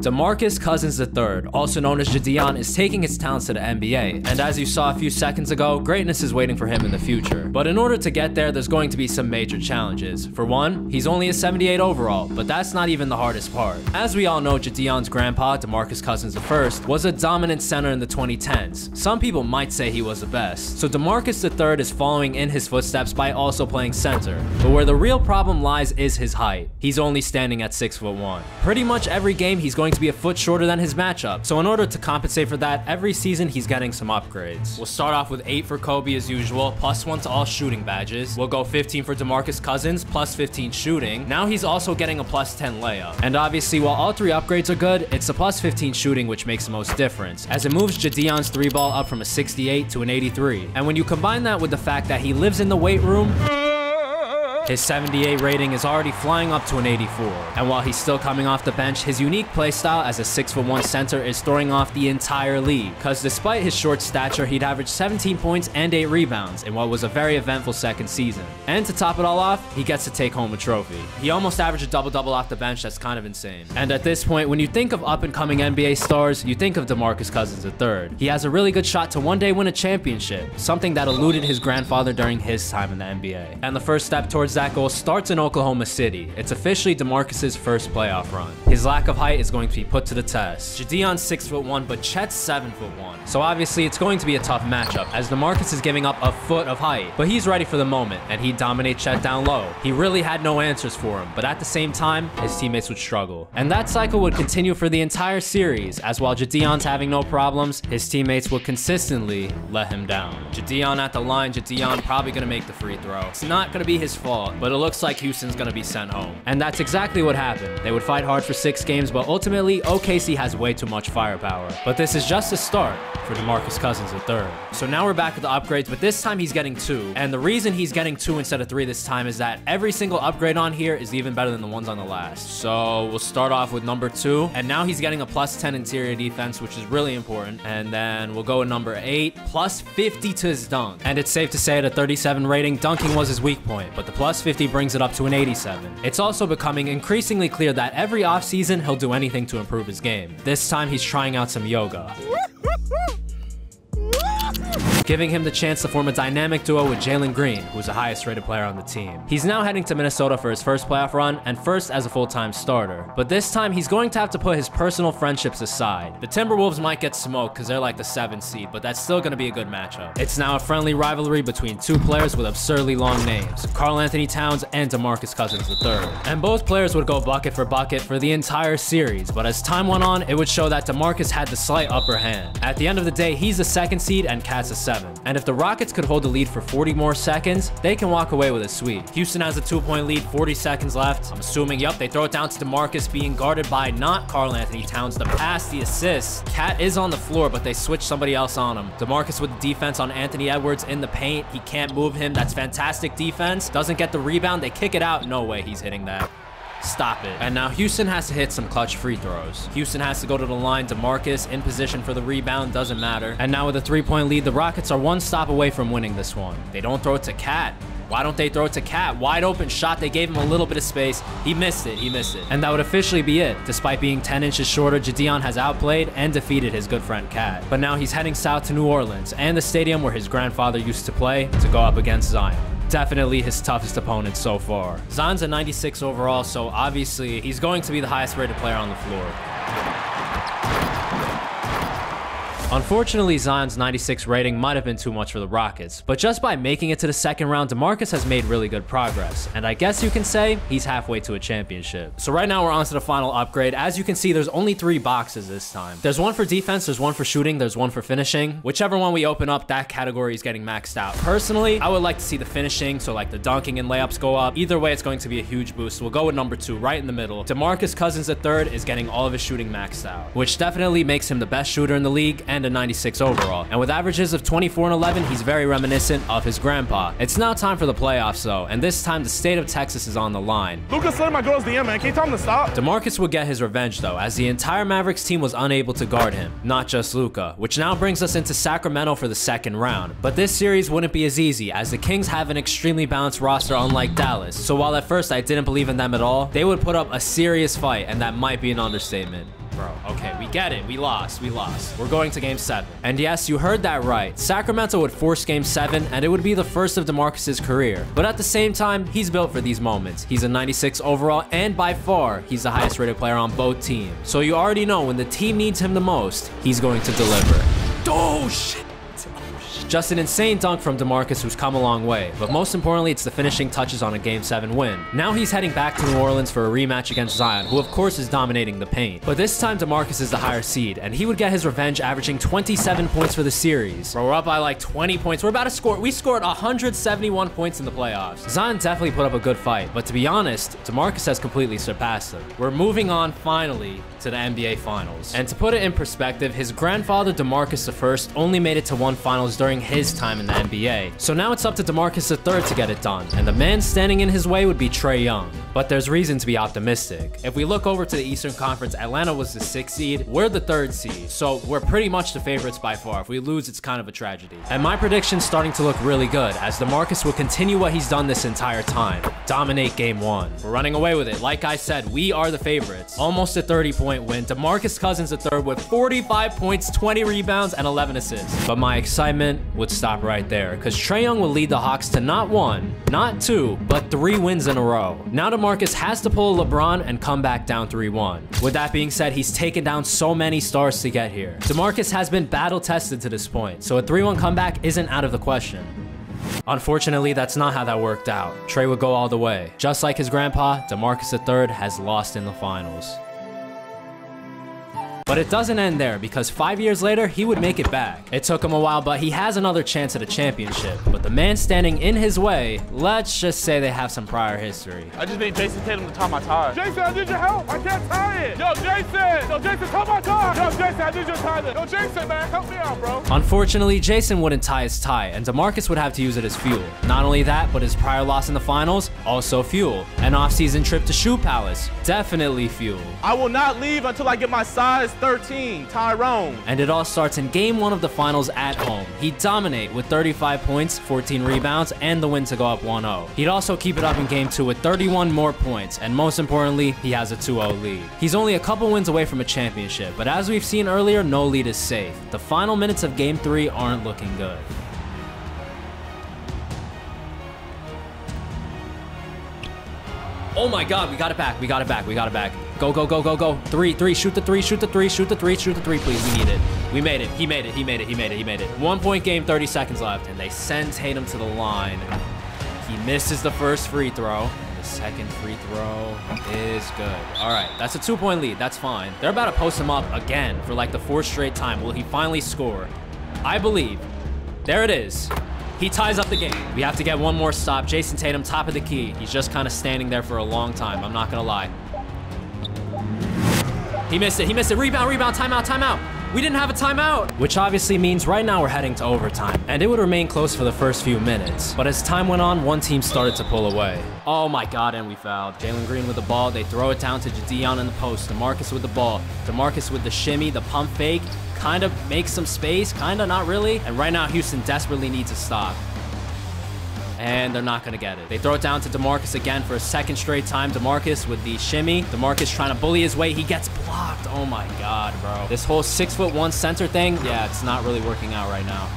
DeMarcus Cousins III, also known as JiDion, is taking his talents to the NBA, and as you saw a few seconds ago, greatness is waiting for him in the future. But in order to get there, there's going to be some major challenges. For one, he's only a 78 overall, but that's not even the hardest part. As we all know, JiDion's grandpa, DeMarcus Cousins I, was a dominant center in the 2010s. Some people might say he was the best. So DeMarcus III is following in his footsteps by also playing center. But where the real problem lies is his height. He's only standing at 6 foot 1. Pretty much every game he's going to be a foot shorter than his matchup. So in order to compensate for that, every season he's getting some upgrades. We'll start off with 8 for Kobe as usual, plus 1 to all shooting badges. We'll go 15 for DeMarcus Cousins, plus 15 shooting. Now he's also getting a plus 10 layup. And obviously, while all three upgrades are good, it's the plus 15 shooting which makes the most difference, as it moves JiDion's 3 ball up from a 68 to an 83. And when you combine that with the fact that he lives in the weight room, his 78 rating is already flying up to an 84, and while he's still coming off the bench, his unique playstyle as a 6'1 center is throwing off the entire league, cause despite his short stature, he'd average 17 points and 8 rebounds in what was a very eventful second season. And to top it all off, he gets to take home a trophy. He almost averaged a double-double off the bench, that's kind of insane. And at this point, when you think of up-and-coming NBA stars, you think of DeMarcus Cousins III. He has a really good shot to one day win a championship, something that eluded his grandfather during his time in the NBA. And the first step towards that goal starts in Oklahoma City. It's officially DeMarcus's first playoff run. His lack of height is going to be put to the test. JiDion's 6'1", but Chet's 7'1". So obviously it's going to be a tough matchup, as DeMarcus is giving up a foot of height. But he's ready for the moment, and he dominates Chet down low. He really had no answers for him, but at the same time, his teammates would struggle. And that cycle would continue for the entire series, as while JiDion's having no problems, his teammates would consistently let him down. JiDion at the line, JiDion probably gonna make the free throw. It's not gonna be his fault, but it looks like Houston's gonna be sent home. And that's exactly what happened. They would fight hard for six games, but ultimately, OKC has way too much firepower. But this is just a start for DeMarcus Cousins III. So now we're back at the upgrades, but this time he's getting two. And the reason he's getting two instead of three this time is that every single upgrade on here is even better than the ones on the last. So we'll start off with number two. And now he's getting a plus 10 interior defense, which is really important. And then we'll go with number eight, plus 50 to his dunk. And it's safe to say at a 37 rating, dunking was his weak point, but the plus 50 brings it up to an 87. It's also becoming increasingly clear that every offseason he'll do anything to improve his game. This time he's trying out some yoga giving him the chance to form a dynamic duo with Jalen Green, who's the highest rated player on the team. He's now heading to Minnesota for his first playoff run and first as a full-time starter. But this time, he's going to have to put his personal friendships aside. The Timberwolves might get smoked because they're like the 7th seed, but that's still going to be a good matchup. It's now a friendly rivalry between two players with absurdly long names, Karl Anthony Towns and DeMarcus Cousins III. And both players would go bucket for bucket for the entire series, but as time went on, it would show that DeMarcus had the slight upper hand. At the end of the day, he's the second seed and Cat's a 7. And if the Rockets could hold the lead for 40 more seconds, they can walk away with a sweep. Houston has a two-point lead, 40 seconds left. I'm assuming, yep, they throw it down to DeMarcus being guarded by not Karl Anthony Towns. The pass, the assist. Cat is on the floor, but they switch somebody else on him. DeMarcus with the defense on Anthony Edwards in the paint. He can't move him. That's fantastic defense. Doesn't get the rebound. They kick it out. No way he's hitting that. Stop it. And now Houston has to hit some clutch free throws. Houston has to go to the line. DeMarcus in position for the rebound. Doesn't matter. And now with a three-point lead, the Rockets are one stop away from winning this one. They don't throw it to Cat. Why don't they throw it to Cat? Wide open shot. They gave him a little bit of space. He missed it. He missed it. And that would officially be it. Despite being 10 inches shorter, JiDion has outplayed and defeated his good friend Cat. But now he's heading south to New Orleans and the stadium where his grandfather used to play to go up against Zion definitely his toughest opponent so far. Zion's a 96 overall, so obviously he's going to be the highest rated player on the floor. Unfortunately, Zion's 96 rating might have been too much for the Rockets, but just by making it to the second round, DeMarcus has made really good progress, and I guess you can say he's halfway to a championship. So right now we're on to the final upgrade. As you can see, there's only three boxes this time. There's one for defense, there's one for shooting, there's one for finishing. Whichever one we open up, that category is getting maxed out. Personally, I would like to see the finishing, so like the dunking and layups go up. Either way, it's going to be a huge boost. We'll go with number two, right in the middle. DeMarcus Cousins III is getting all of his shooting maxed out, which definitely makes him the best shooter in the league and and a 96 overall. And with averages of 24 and 11, he's very reminiscent of his grandpa. It's now time for the playoffs though, and this time the state of Texas is on the line. Luka slid my girl's DM, man. Can you tell him to stop? DeMarcus would get his revenge though, as the entire Mavericks team was unable to guard him, not just Luka, which now brings us into Sacramento for the second round. But this series wouldn't be as easy, as the Kings have an extremely balanced roster unlike Dallas. So while at first I didn't believe in them at all, they would put up a serious fight, and that might be an understatement. Bro. Okay, we get it. We lost. We lost. We're going to game seven. And yes, you heard that right. Sacramento would force game seven, and it would be the first of DeMarcus's career. But at the same time, he's built for these moments. He's a 96 overall, and by far, he's the highest rated player on both teams. So you already know when the team needs him the most, he's going to deliver. Oh, shit. Just an insane dunk from DeMarcus who's come a long way, but most importantly, it's the finishing touches on a Game 7 win. Now he's heading back to New Orleans for a rematch against Zion, who of course is dominating the paint. But this time DeMarcus is the higher seed, and he would get his revenge averaging 27 points for the series. Bro, we're up by like 20 points. We're about to score. We scored 171 points in the playoffs. Zion definitely put up a good fight, but to be honest, DeMarcus has completely surpassed him. We're moving on finally to the NBA Finals. And to put it in perspective, his grandfather DeMarcus I only made it to one finals during his time in the NBA. So now it's up to DeMarcus III to get it done, and the man standing in his way would be Trae Young. But there's reason to be optimistic. If we look over to the Eastern Conference, Atlanta was the sixth seed, we're the third seed, so we're pretty much the favorites by far. If we lose, it's kind of a tragedy. And my prediction's starting to look really good, as DeMarcus will continue what he's done this entire time. Dominate game one. We're running away with it. Like I said, we are the favorites. Almost a 30 point win. DeMarcus Cousins III with 45 points, 20 rebounds, and 11 assists. But my excitement would stop right there, because Trae Young will lead the Hawks to not one, not two, but three wins in a row. Now DeMarcus has to pull LeBron and come back down 3-1. With that being said, he's taken down so many stars to get here. DeMarcus has been battle tested to this point, so a 3-1 comeback isn't out of the question. Unfortunately, that's not how that worked out. Trae would go all the way. Just like his grandpa, DeMarcus III has lost in the finals. But it doesn't end there because five years later, he would make it back. It took him a while, but he has another chance at a championship. But the man standing in his way, let's just say they have some prior history. I just need Jayson Tatum to tie my tie. Jayson, I need your help. I can't tie it. Yo, Jayson. Yo, Jayson, tie my tie. Yo, Jayson, I need your tie it. Yo, Jayson, man, help me out, bro. Unfortunately, Jayson wouldn't tie his tie, and DeMarcus would have to use it as fuel. Not only that, but his prior loss in the finals, also fuel. An off-season trip to Shoe Palace, definitely fuel. I will not leave until I get my size 13, Tyrone. And it all starts in game one of the finals at home. He'd dominate with 35 points, 14 rebounds, and the win to go up 1-0. He'd also keep it up in game two with 31 more points, and most importantly, he has a 2-0 lead. He's only a couple wins away from a championship, but as we've seen earlier, no lead is safe. The final minutes of game three aren't looking good. Oh my god, we got it back, we got it back, we got it back. Go, go, go, go, go. Three, three, shoot the three, shoot the three, shoot the three, shoot the three, please. We need it. We made it. He made it. He made it. He made it. He made it. One point game, 30 seconds left. And they send Tatum to the line. He misses the first free throw. The second free throw is good. All right, that's a two-point lead. That's fine. They're about to post him up again for like the fourth straight time. Will he finally score? I believe. There it is. He ties up the game. We have to get one more stop. Jayson Tatum, top of the key. He's just kind of standing there for a long time. I'm not going to lie. He missed it. He missed it. Rebound, rebound, timeout, timeout. We didn't have a timeout, which obviously means right now we're heading to overtime, and it would remain close for the first few minutes. But as time went on, one team started to pull away. Oh my god, and we fouled. Jalen Green with the ball. They throw it down to JiDion in the post. DeMarcus with the ball. DeMarcus with the shimmy, the pump fake. Kind of makes some space, kind of, not really. And right now, Houston desperately needs a stop and they're not going to get it. They throw it down to DeMarcus again for a second straight time. DeMarcus with the shimmy. DeMarcus trying to bully his way. He gets blocked. Oh my God, bro. This whole six foot one center thing, yeah, it's not really working out right now.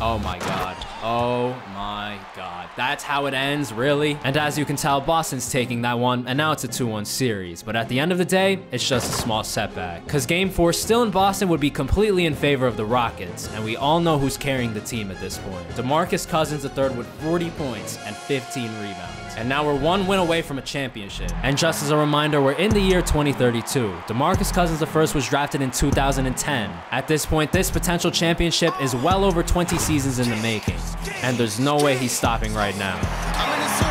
Oh my god. Oh my god. That's how it ends, really? And as you can tell, Boston's taking that one, and now it's a 2-1 series. But at the end of the day, it's just a small setback. Because Game 4 still in Boston would be completely in favor of the Rockets, and we all know who's carrying the team at this point. DeMarcus Cousins III with 40 points and 15 rebounds. And now we're one win away from a championship. And just as a reminder, we're in the year 2032. DeMarcus Cousins I was drafted in 2010. At this point, this potential championship is well over 20 seasons in the making. And there's no way he's stopping right now.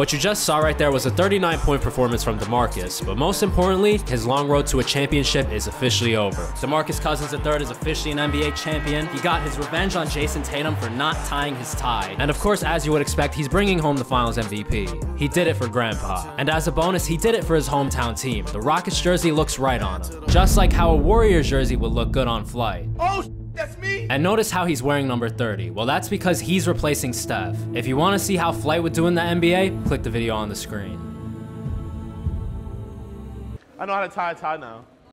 What you just saw right there was a 39 point performance from DeMarcus, but most importantly, his long road to a championship is officially over. DeMarcus Cousins III is officially an NBA champion. He got his revenge on Jayson Tatum for not tying his tie. And of course, as you would expect, he's bringing home the finals MVP. He did it for Grandpa. And as a bonus, he did it for his hometown team. The Rockets jersey looks right on him. Just like how a Warriors jersey would look good on flight. Oh, That's me. And notice how he's wearing number 30. Well, that's because he's replacing Steph. If you want to see how Flight would do in the NBA, click the video on the screen. I know how to tie a tie now.